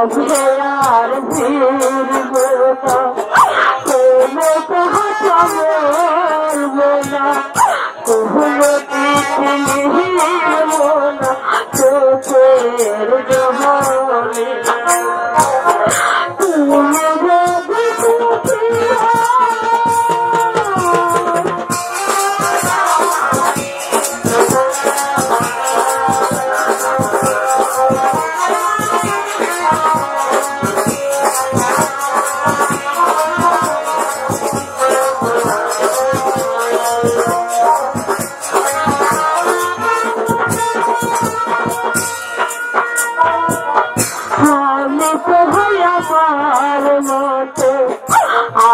আর ফিরব না কোনো কাহা মরব না কোনো কিছু মরব না চোখের জহরে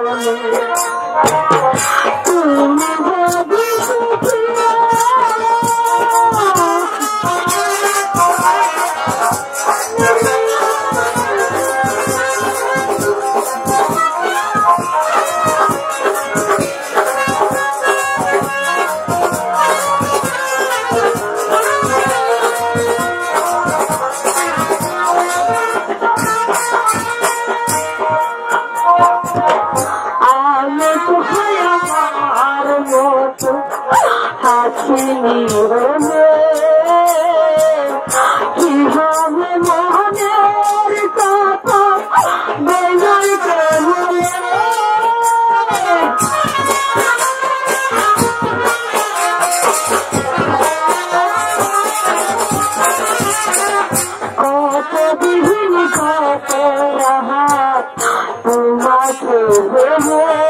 Oh, my God. আসেনি হলে কি হবে মনের কথা বেজার কেমনে কত বিহীন কত রাহা তোমাকে হলে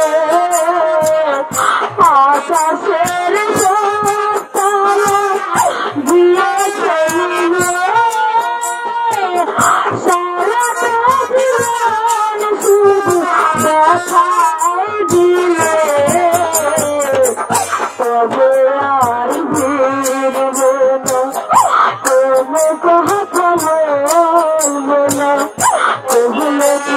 Oh,